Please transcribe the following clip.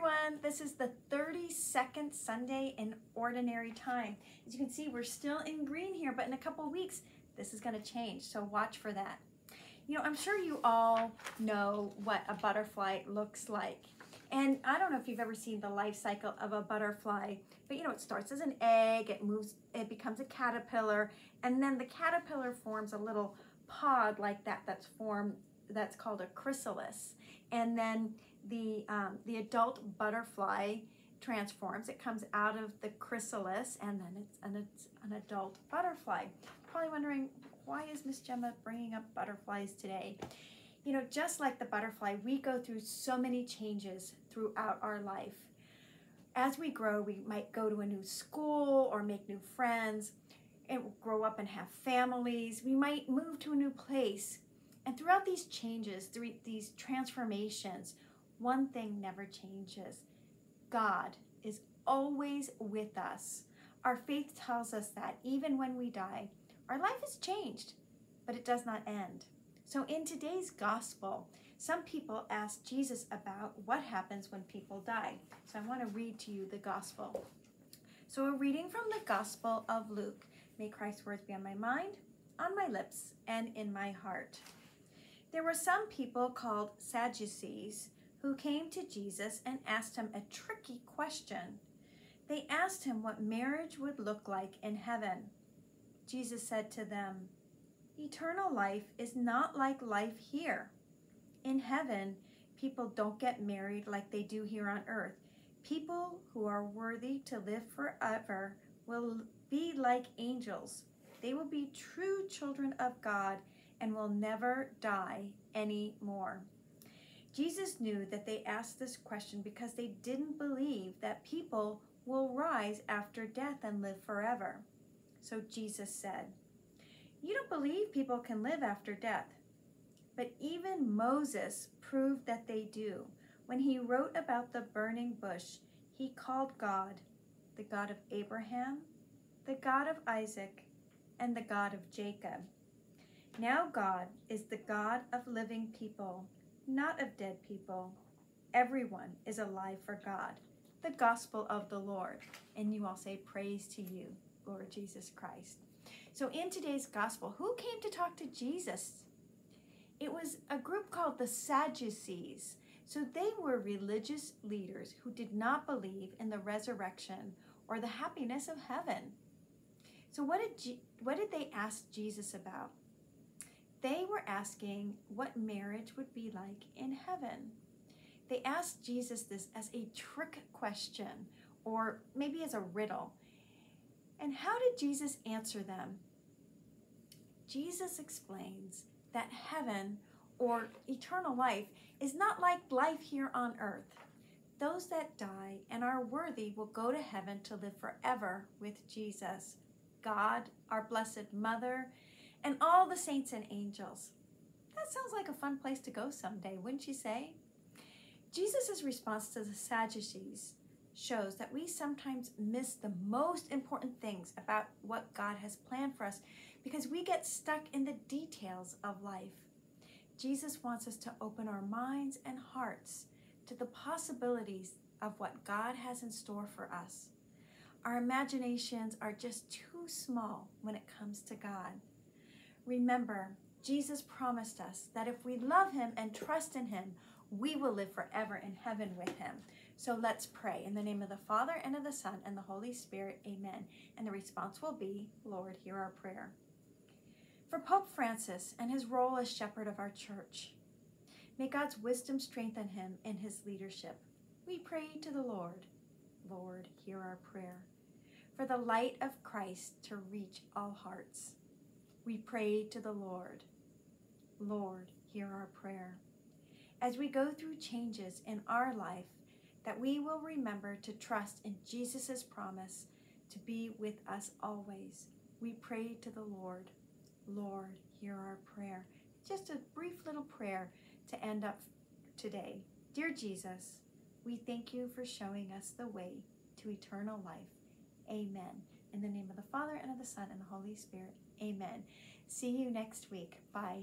everyone. This is the 32nd Sunday in Ordinary Time. As you can see, we're still in green here, but in a couple weeks, this is going to change. So watch for that. You know, I'm sure you all know what a butterfly looks like. And I don't know if you've ever seen the life cycle of a butterfly, but you know, it starts as an egg, it moves, it becomes a caterpillar, and then the caterpillar forms a little pod like that that's formed, that's called a chrysalis. And then the, um, the adult butterfly transforms. It comes out of the chrysalis and then it's an, it's an adult butterfly. Probably wondering, why is Miss Gemma bringing up butterflies today? You know, just like the butterfly, we go through so many changes throughout our life. As we grow, we might go to a new school or make new friends and grow up and have families. We might move to a new place. And throughout these changes, through these transformations, one thing never changes God is always with us. Our faith tells us that even when we die, our life has changed, but it does not end. So, in today's gospel, some people ask Jesus about what happens when people die. So, I want to read to you the gospel. So, a reading from the gospel of Luke. May Christ's words be on my mind, on my lips, and in my heart. There were some people called Sadducees who came to Jesus and asked him a tricky question. They asked him what marriage would look like in heaven. Jesus said to them, Eternal life is not like life here. In heaven, people don't get married like they do here on earth. People who are worthy to live forever will be like angels. They will be true children of God and will never die anymore. Jesus knew that they asked this question because they didn't believe that people will rise after death and live forever. So Jesus said, You don't believe people can live after death. But even Moses proved that they do. When he wrote about the burning bush, he called God the God of Abraham, the God of Isaac, and the God of Jacob. Now God is the God of living people not of dead people. Everyone is alive for God. The gospel of the Lord. And you all say, Praise to you, Lord Jesus Christ. So, in today's gospel, who came to talk to Jesus? It was a group called the Sadducees. So, they were religious leaders who did not believe in the resurrection or the happiness of heaven. So, what did, what did they ask Jesus about? They were asking what marriage would be like in heaven. They asked Jesus this as a trick question or maybe as a riddle. And how did Jesus answer them? Jesus explains that heaven or eternal life is not like life here on earth. Those that die and are worthy will go to heaven to live forever with Jesus. God, our Blessed Mother, and all the saints and angels. That sounds like a fun place to go someday, wouldn't you say? Jesus' response to the Sadducees shows that we sometimes miss the most important things about what God has planned for us because we get stuck in the details of life. Jesus wants us to open our minds and hearts to the possibilities of what God has in store for us. Our imaginations are just too small when it comes to God. Remember, Jesus promised us that if we love him and trust in him, we will live forever in heaven with him. So let's pray. In the name of the Father, and of the Son, and the Holy Spirit, amen. And the response will be, Lord, hear our prayer. For Pope Francis and his role as shepherd of our church, may God's wisdom strengthen him in his leadership. We pray to the Lord. Lord, hear our prayer. For the light of Christ to reach all hearts we pray to the Lord. Lord, hear our prayer. As we go through changes in our life, that we will remember to trust in Jesus' promise to be with us always. We pray to the Lord. Lord, hear our prayer. Just a brief little prayer to end up today. Dear Jesus, we thank you for showing us the way to eternal life. Amen. In the name of the Father, and of the Son, and the Holy Spirit. Amen. See you next week. Bye.